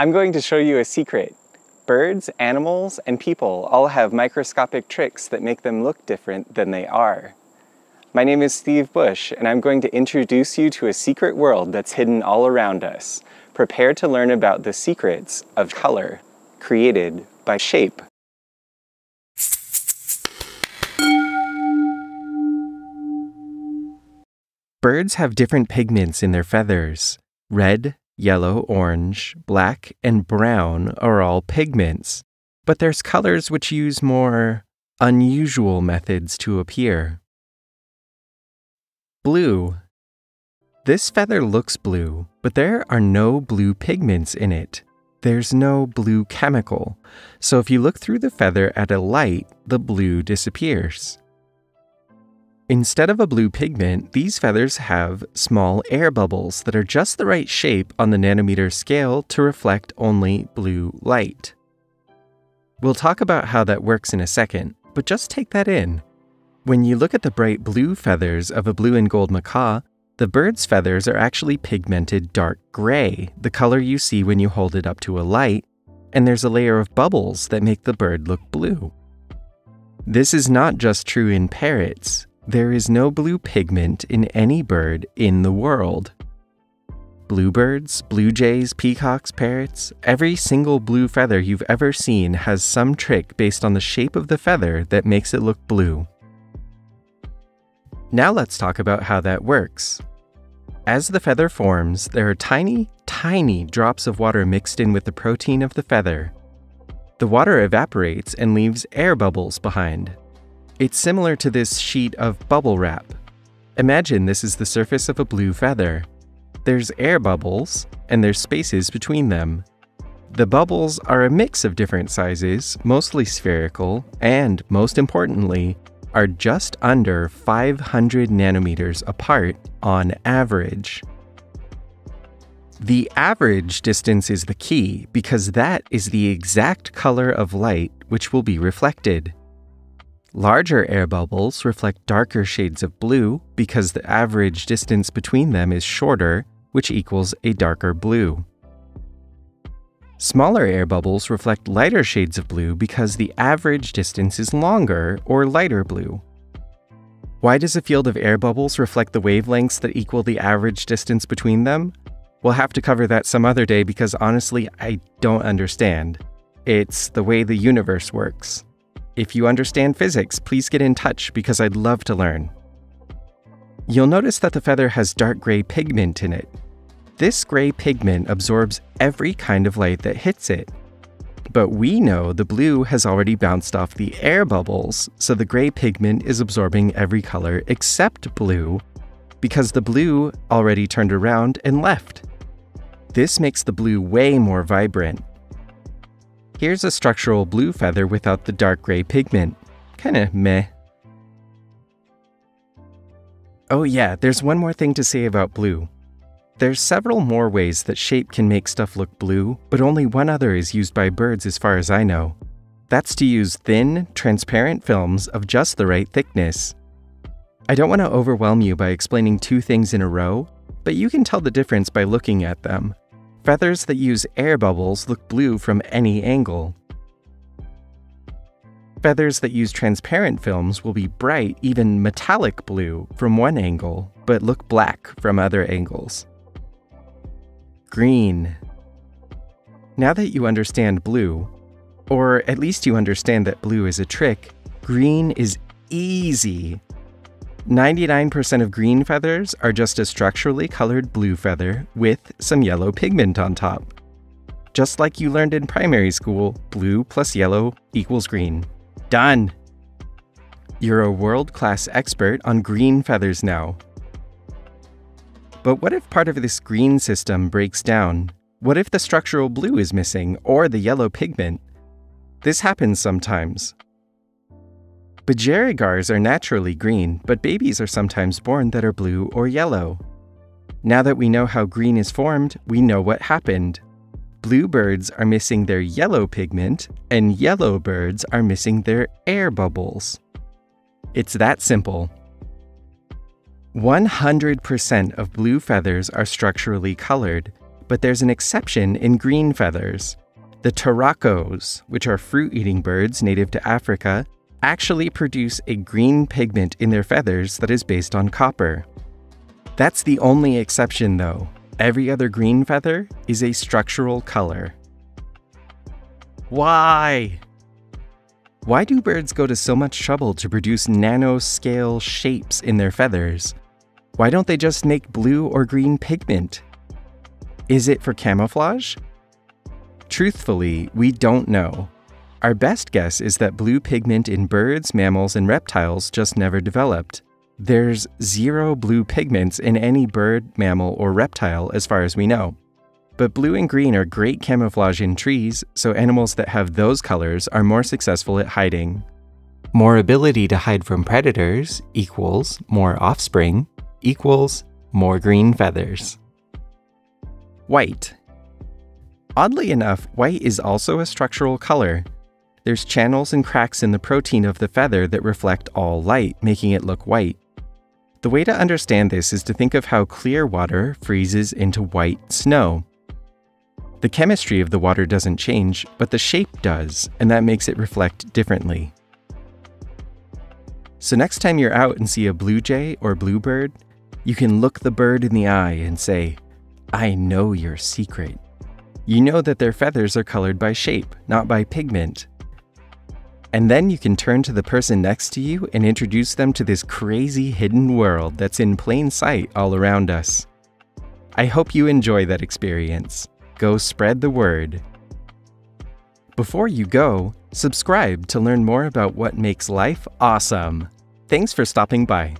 I'm going to show you a secret. Birds, animals, and people all have microscopic tricks that make them look different than they are. My name is Steve Bush, and I'm going to introduce you to a secret world that's hidden all around us. Prepare to learn about the secrets of color created by shape. Birds have different pigments in their feathers. Red, yellow, orange, black, and brown are all pigments. But there's colors which use more unusual methods to appear. Blue. This feather looks blue, but there are no blue pigments in it. There's no blue chemical, so if you look through the feather at a light, the blue disappears. Instead of a blue pigment, these feathers have small air bubbles that are just the right shape on the nanometer scale to reflect only blue light. We'll talk about how that works in a second, but just take that in. When you look at the bright blue feathers of a blue and gold macaw, the bird's feathers are actually pigmented dark gray, the color you see when you hold it up to a light, and there's a layer of bubbles that make the bird look blue. This is not just true in parrots. There is no blue pigment in any bird in the world. Bluebirds, blue jays, peacocks, parrots, every single blue feather you've ever seen has some trick based on the shape of the feather that makes it look blue. Now let's talk about how that works. As the feather forms, there are tiny, tiny drops of water mixed in with the protein of the feather. The water evaporates and leaves air bubbles behind. It's similar to this sheet of bubble wrap. Imagine this is the surface of a blue feather. There's air bubbles, and there's spaces between them. The bubbles are a mix of different sizes, mostly spherical, and, most importantly, are just under 500 nanometers apart on average. The average distance is the key because that is the exact color of light which will be reflected. Larger air bubbles reflect darker shades of blue because the average distance between them is shorter, which equals a darker blue. Smaller air bubbles reflect lighter shades of blue because the average distance is longer or lighter blue. Why does a field of air bubbles reflect the wavelengths that equal the average distance between them? We'll have to cover that some other day because honestly, I don't understand. It's the way the universe works. If you understand physics, please get in touch because I'd love to learn. You'll notice that the feather has dark gray pigment in it. This gray pigment absorbs every kind of light that hits it. But we know the blue has already bounced off the air bubbles, so the gray pigment is absorbing every color except blue, because the blue already turned around and left. This makes the blue way more vibrant, Here's a structural blue feather without the dark gray pigment. Kinda meh. Oh yeah, there's one more thing to say about blue. There's several more ways that shape can make stuff look blue, but only one other is used by birds as far as I know. That's to use thin, transparent films of just the right thickness. I don't want to overwhelm you by explaining two things in a row, but you can tell the difference by looking at them. Feathers that use air bubbles look blue from any angle. Feathers that use transparent films will be bright, even metallic blue from one angle, but look black from other angles. Green. Now that you understand blue, or at least you understand that blue is a trick, green is easy 99% of green feathers are just a structurally colored blue feather with some yellow pigment on top. Just like you learned in primary school, blue plus yellow equals green. Done! You're a world class expert on green feathers now. But what if part of this green system breaks down? What if the structural blue is missing or the yellow pigment? This happens sometimes. Budgerigars are naturally green, but babies are sometimes born that are blue or yellow. Now that we know how green is formed, we know what happened. Blue birds are missing their yellow pigment, and yellow birds are missing their air bubbles. It's that simple. 100% of blue feathers are structurally colored, but there's an exception in green feathers. The turacos, which are fruit eating birds native to Africa, actually produce a green pigment in their feathers that is based on copper. That's the only exception, though. Every other green feather is a structural color. Why? Why do birds go to so much trouble to produce nanoscale shapes in their feathers? Why don't they just make blue or green pigment? Is it for camouflage? Truthfully, we don't know. Our best guess is that blue pigment in birds, mammals, and reptiles just never developed. There's zero blue pigments in any bird, mammal, or reptile as far as we know. But blue and green are great camouflage in trees, so animals that have those colors are more successful at hiding. More ability to hide from predators equals more offspring equals more green feathers. White. Oddly enough, white is also a structural color. There's channels and cracks in the protein of the feather that reflect all light, making it look white. The way to understand this is to think of how clear water freezes into white snow. The chemistry of the water doesn't change, but the shape does, and that makes it reflect differently. So next time you're out and see a blue jay or bluebird, you can look the bird in the eye and say, I know your secret. You know that their feathers are colored by shape, not by pigment. And then you can turn to the person next to you and introduce them to this crazy hidden world that's in plain sight all around us. I hope you enjoy that experience. Go spread the word. Before you go, subscribe to learn more about what makes life awesome. Thanks for stopping by.